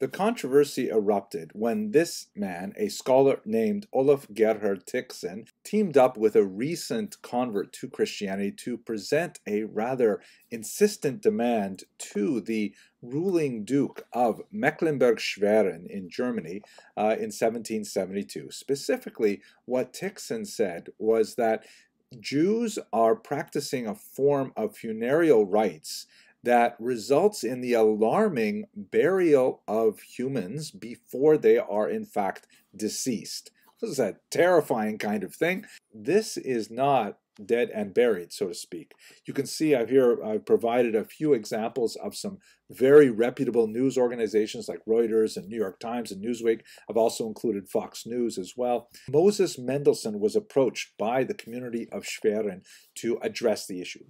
The controversy erupted when this man, a scholar named Olaf Gerhard Tychsen, teamed up with a recent convert to Christianity to present a rather insistent demand to the ruling Duke of Mecklenburg-Schwerin in Germany uh, in 1772. Specifically, what Tychsen said was that Jews are practicing a form of funereal rites that results in the alarming burial of humans before they are in fact deceased. This is a terrifying kind of thing. This is not dead and buried, so to speak. You can see I've here I've provided a few examples of some very reputable news organizations like Reuters and New York Times and Newsweek. I've also included Fox News as well. Moses Mendelssohn was approached by the community of Schwerin to address the issue.